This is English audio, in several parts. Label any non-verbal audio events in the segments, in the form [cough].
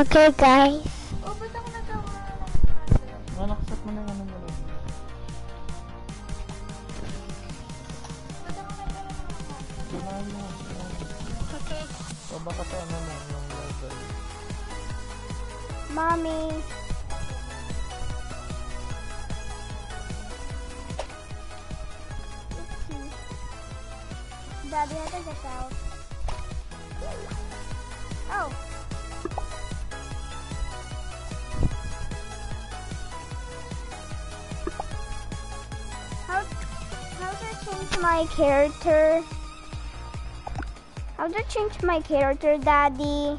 Okay, guys. My character? How do I change my character, Daddy?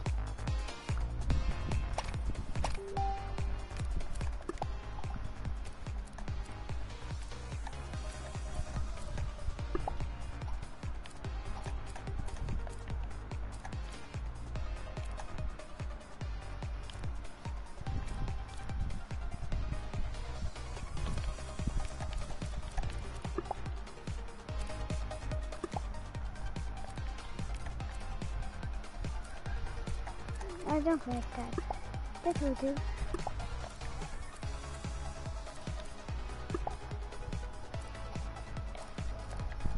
Will.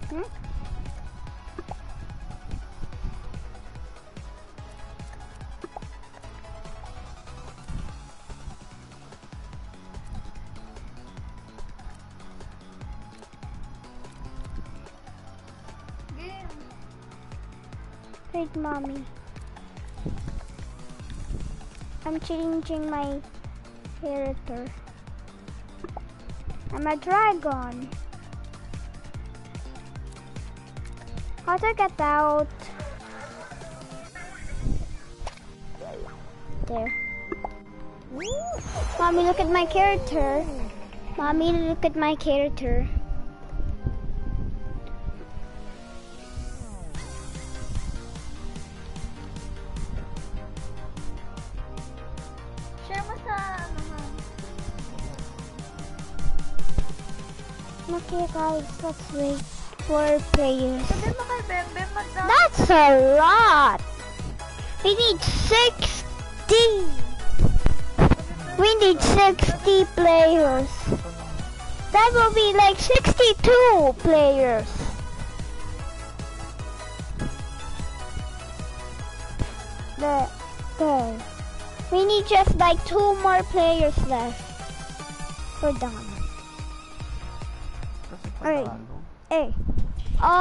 Hmm? mommy. I'm changing my character. I'm a dragon. How to get out? There. Mommy, look at my character. Mommy, look at my character. Okay, guys, let's wait for players. Sabi mo kay Bembe mag-down. That's a lot. We need 60. We need 60 players. That will be like 62 players. The, the, we need just like two more players left. We're done. Tagalog. Hey. Oh!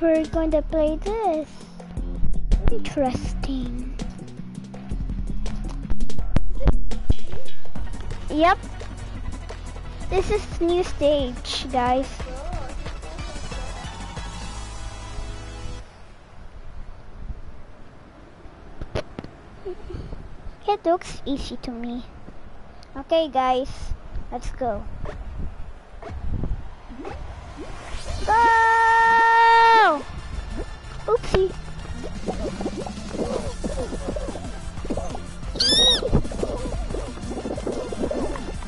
We're going to play this. Interesting. Yep. This is new stage, guys. It looks easy to me. Okay, guys, let's go. Go! Oopsie.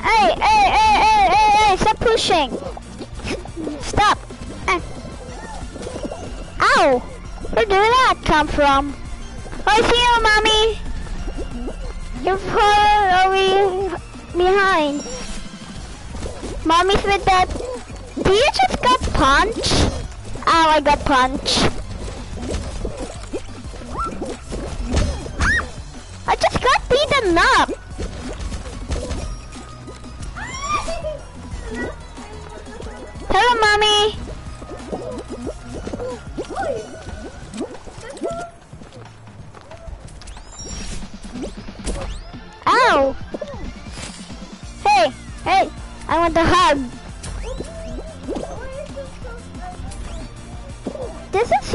Hey, hey, hey, hey, hey, hey, stop pushing. Stop. Eh. Ow! Where did that come from? Oh, I see you, mommy. You're far away behind. Mommy's with that. Do you just got punch? Oh, I got punch. I just got beaten up.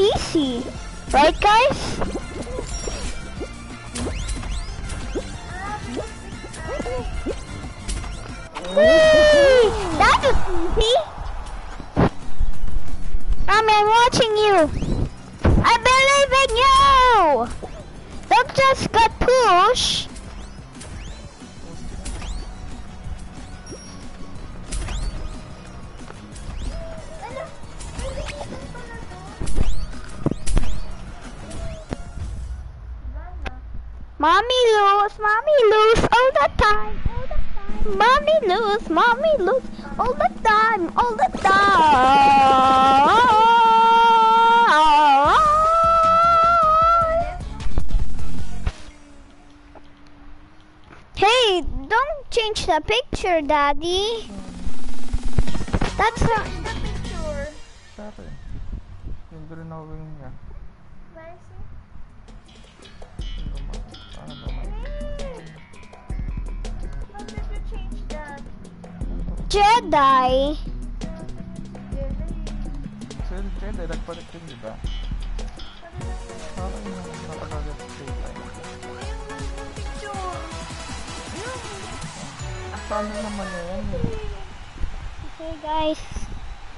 Easy, right guys? Whee! That is easy. Mommy, I'm watching you. I believe in you. Don't just got pushed. Mommy lose all the time, all the time. Mommy lose, mommy lose all the time, all the time. Hey, don't change the picture, Daddy. That's a, The picture. Sa akin. Yung drawing Jedi. Yun, kaya nagpalit yun, di ba? Okay, guys.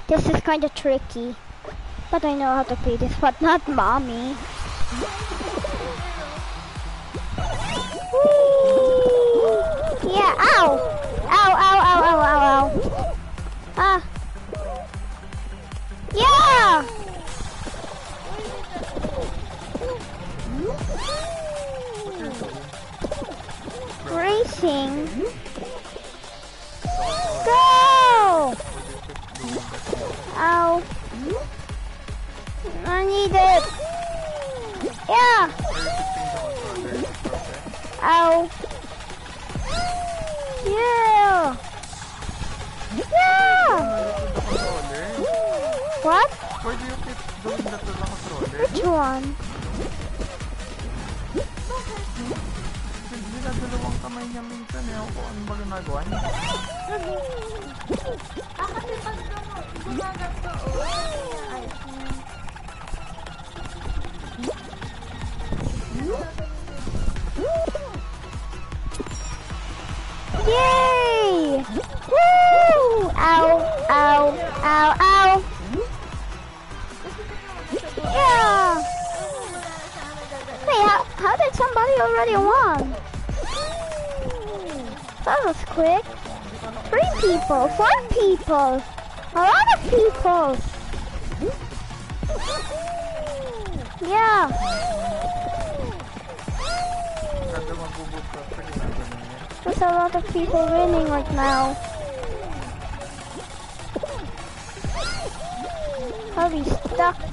This is kind of tricky. But I know how to play this, but not mommy. Yay! Woo! Ow, ow, ow, ow. Yeah. How, did somebody already won? That was quick. People, four people, a lot of people. Yeah. There's a lot of people winning right now. I'll be stuck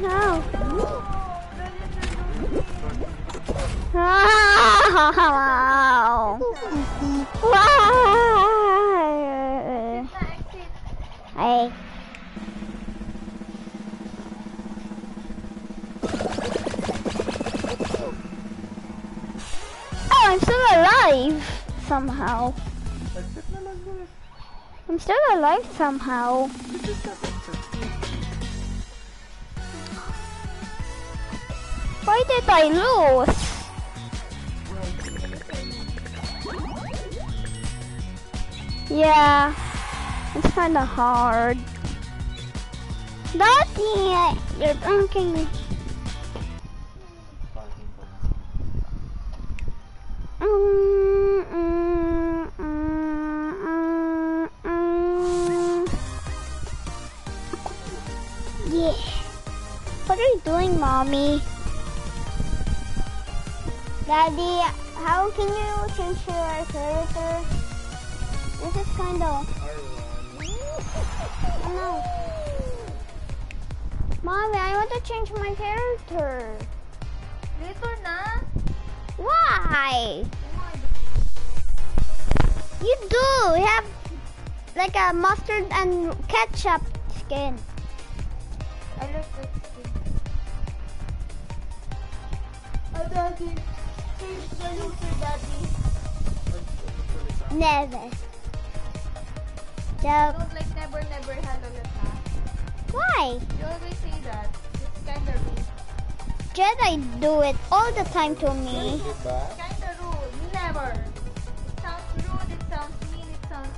go, Hey. Oh, I'm still alive somehow. I'm still alive somehow. Why did I lose? Yeah, it's kind of hard. You're. Mm, mm, mm, mm, mm. Yeah. What are you doing, mommy? Daddy, how can you change your character? This is kind of. No. Mommy, I want to change my character. Later na. Why? You do. You have like a mustard and ketchup skin. I like that skin. Oh, Daddy. Change the loser, Daddy. Never. Joke. Don't like never, never hello ulit ha. Why? You always say that. It's kinda rude. Jedi do it all the time to me. Kinda rude. Never. It sounds rude, it sounds mean, it sounds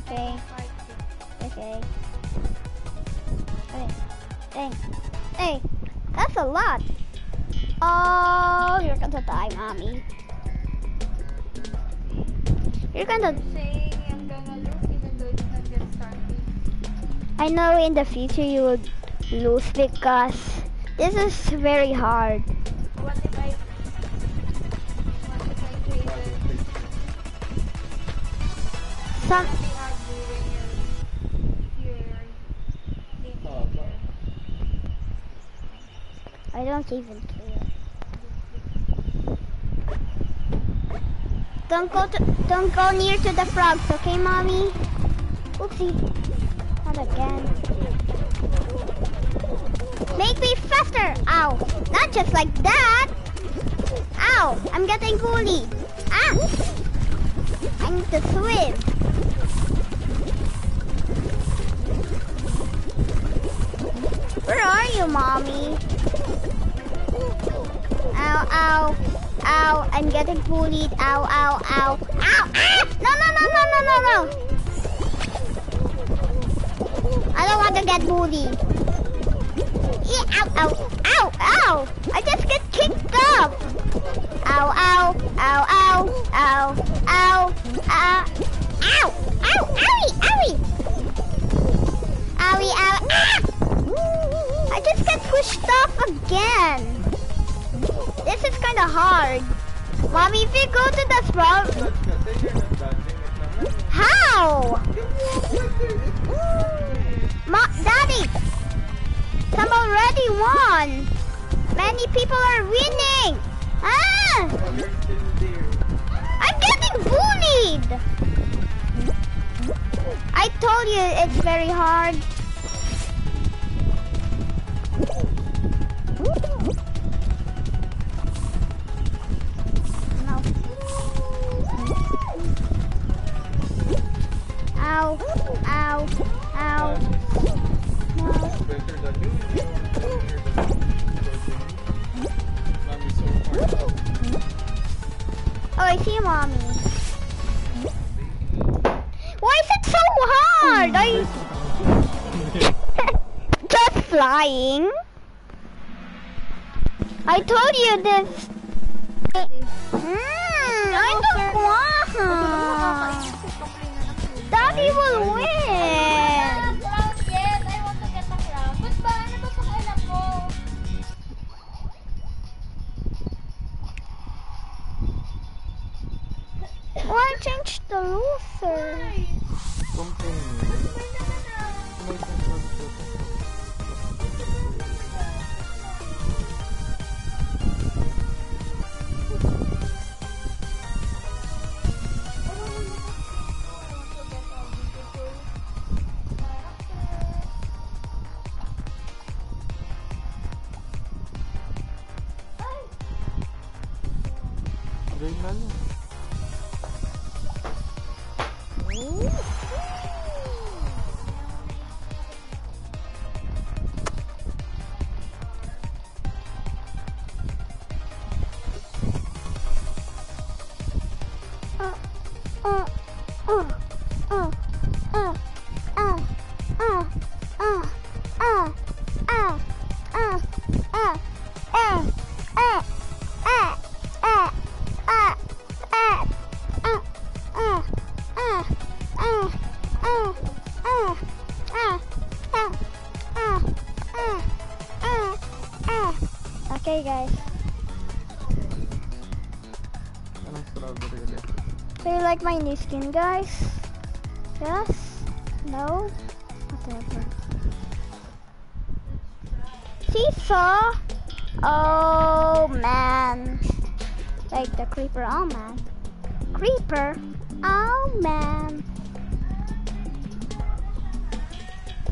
Okay. fighting. Okay. Hey. Hey. Hey. That's a lot. Oh, you're gonna die, mommy. You're gonna. Saying I know in the future you will lose because this is very hard. Some, I don't even care. Don't go to, don't go near to the frogs, okay, mommy? Oopsie. Not again. Make me faster! Ow! Not just like that! Ow! I'm getting bullied! Ah! I need to swim. Where are you, mommy? Ow, ow, ow, I'm getting bullied. Ow, ow, ow. Ow, ah! To get bullied. Yeah, ow, ow, ow, ow. I just get kicked up. Ow, ow, ow, ow, ow, ow, ow, ow, ow, owie, owie. Owie, ow, ah! I just get pushed off again. This is kind of hard. Mommy, if you go to the naman. how? Ma, Daddy, some already won. Many people are winning. Ah. I'm getting bullied. I told you it's very hard. Ow, ow, ow. Oh, I see mommy. Why is it so hard? I [laughs] just flying. I told you this. Hmm, I don't want. Daddy will win. change the rules, sir. Something. ああ new skin, guys? Yes? No? Whatever. Seesaw? Oh, man. Like the creeper. Oh, man. Creeper? Oh, man.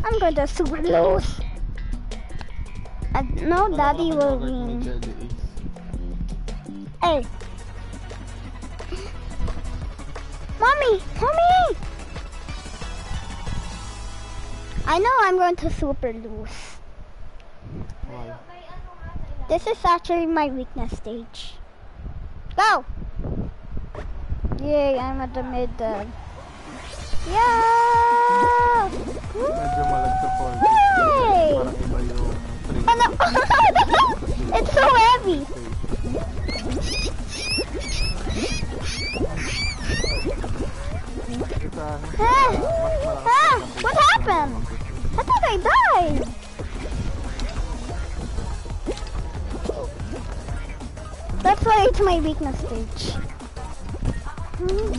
I'm going to super lose. Uh, no, daddy will win. Hey. Mommy, mommy! I know I'm going to super lose. Why? This is actually my weakness stage. Go! Yay, I'm at the mid. Uh, yeah! Yay! [laughs] It's so heavy. Ah, what happened? I thought I died. That's why it's my weakness stage. Hmm.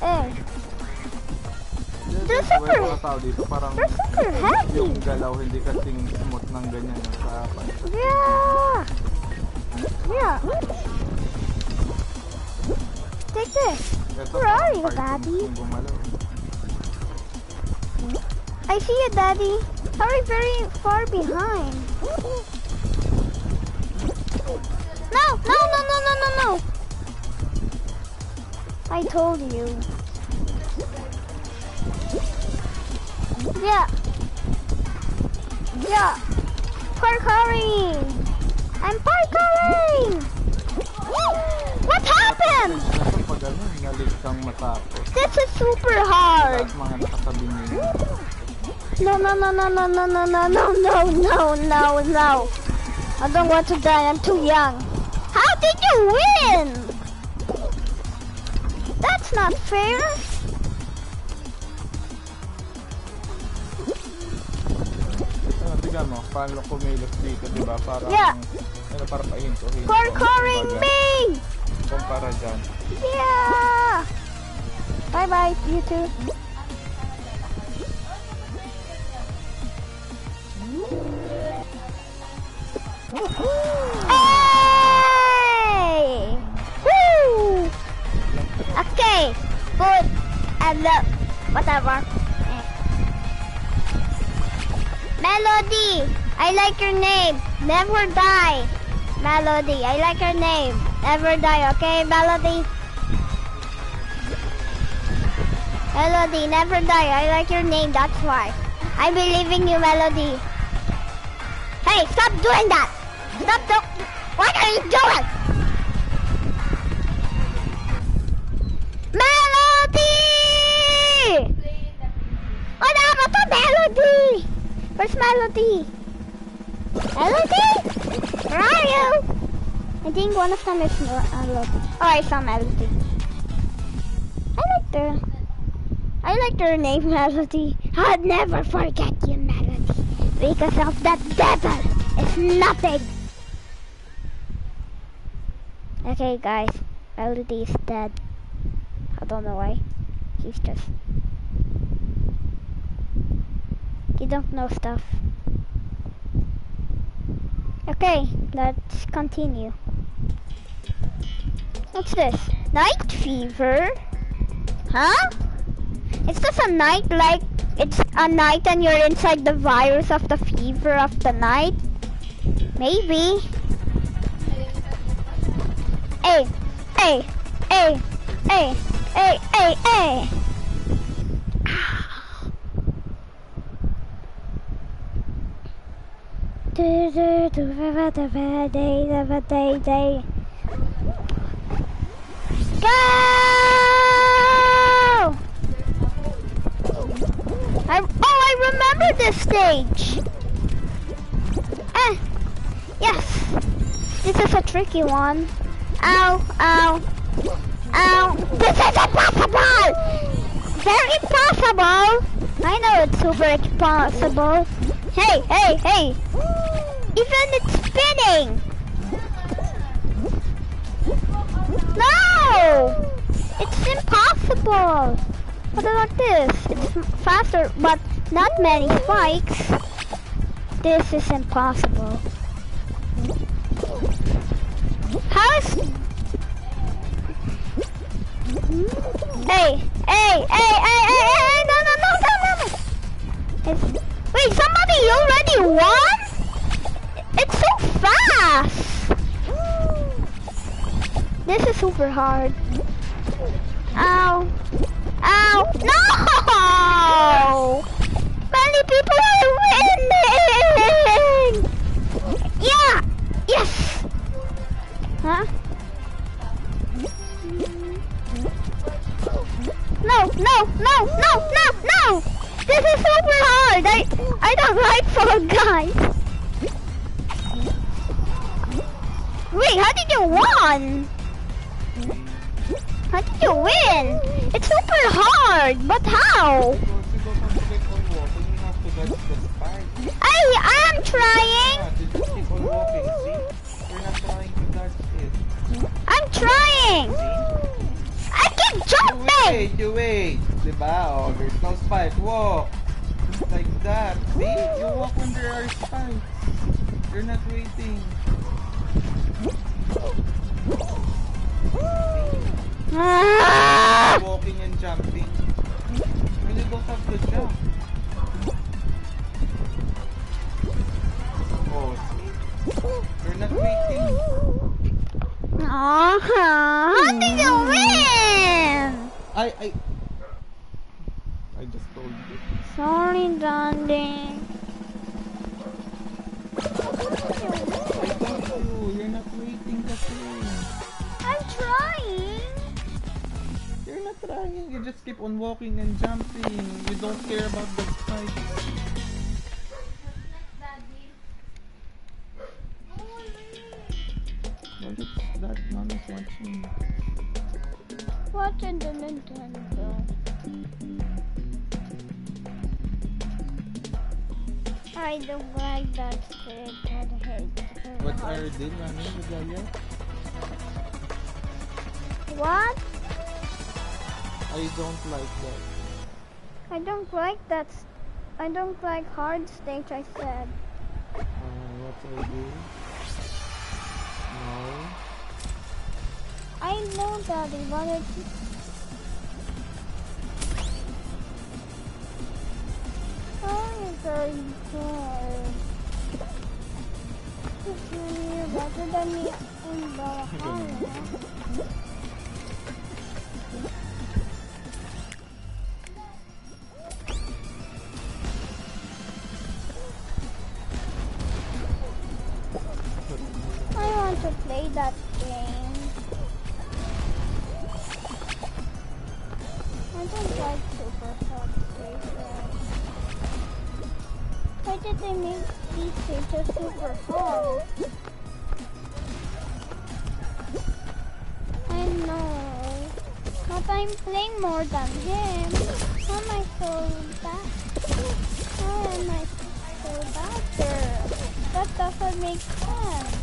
Hey, They're super- they're super heavy. yung galaw hindi kasing smooth ng ganyan sa pansa. Yeah. Yeah. Take this. Where are you, Daddy? I see you, Daddy. Hurry very far behind. No, no, no, no, no, no, no. I told you. Yeah. Yeah. Parkouring. I'm parkouring. What happened? Pag nalig kang matapos. This is super hard. At mga nakatabi niyo. No, no, no, no, no, no, no, no, no, no, no, no, no. I don't want to die. I'm too young. How did you win? That's not fair. Ano, tignan mo, paano kumilos dito, di ba? Yeah. ano, parang pahinto-hinto. Parkouring Kumbaga, me. Kumpara dyan. Yeah. Bye bye, you too. Hey! Woo! Okay, good. And uh, whatever. Melody, I like your name. Never die. Melody, I like your name. Never die, okay, Melody? Melody, never die. I like your name, that's why. I believe in you, Melody. Hey, stop doing that! Stop do- What are you doing? Melody! What happened to Melody? Where's Melody? Melody? Where are you? I think one of them is Melody. Oh, I saw Melody. I like the... I like your name, Melody. I'll never forget you, Melody. Because of that devil. It's nothing. Okay, guys. Melody is dead. I don't know why. He's just... You don't know stuff. Okay, let's continue. What's this? Knight fever? Huh? It's just a night like it's a night and you're inside the virus of the fever of the night? Maybe. Hey, hey, hey, hey, hey, hey, hey. Do, do, do, da, da, da, day, da, da, day, day. Go! I, oh, I remember this stage. Eh, yes. This is a tricky one. Ow, ow, ow. This is impossible! Very impossible! I know it's super impossible. Hey, hey, hey! Even it's spinning! No! It's impossible! What about this? It's faster, but not many spikes. This is impossible. How is... Hey, hey, hey, hey, hey, hey, no, no, no, no, no. It's... Wait, somebody already won? It's so fast. This is super hard. Ow. Ow. No! Many people are winning! Yeah! Yes! Huh? No, no, no, no, no, no! This is super hard! I, I don't like Fall Guys! Wait, how did you win? How did you win? It's super hard, but how? I am trying. I'm trying. I keep jumping. You wait, you wait. Diba? Oh, there's no spike. Walk. Like that. See? You walk when there are spikes. You're not waiting. Walking and jumping. When you don't have to jump. Oh? You're not waiting. Aw, how did you win? I, I... I just told you. Sorry, darling. I told you. You're not waiting. I'm trying. You're not trying. You just keep on walking and jumping. You don't care about the spikes. What's next, Daddy? Well, it's that mommy's watching. What in the Nintendo? I don't like that stick. I hate it. What's our deal, mommy. What? I don't like that. I don't like that. I don't like hard sticks. I said. Uh, what's our deal? No. I know, Daddy, but it's. Oh, it's very hard. You're better than me in Valhalla. [laughs] did they make these stages super hard? I know. But I'm playing more than him. How am I so bad? How am I so bad? That doesn't make sense.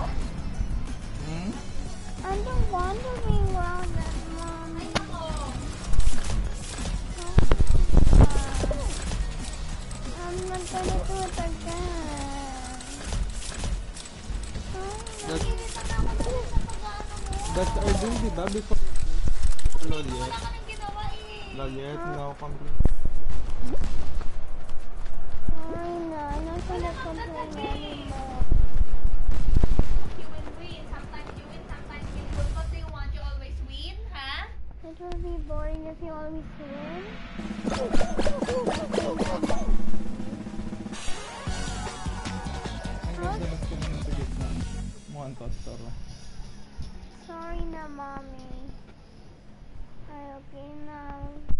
Hmm? I don't want to be grounded, mommy. I'm not gonna do it again. That's, Sorry. that's our deal, diba? Before... Lol, yes. Wala ka nang ginawa. Lol, yes. Now, complete. Sorry na, mommy. Ay, okay na.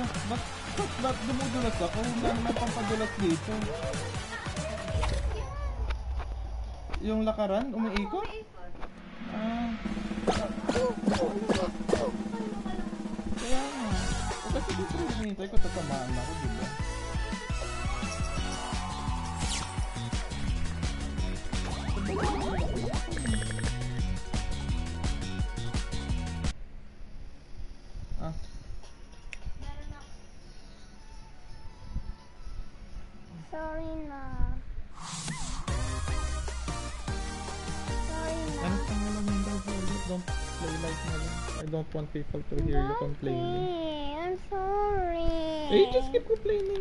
Ba't, ba't, ba't dumudulas ako? Wala naman pampadulas dito. Yung lakaran, umiikot? Ah. Kaya nga. O kasi dito rin hinihintay ko, tatamaan ako, di don't want people to hear you complaining. I'm sorry. Eh, just keep complaining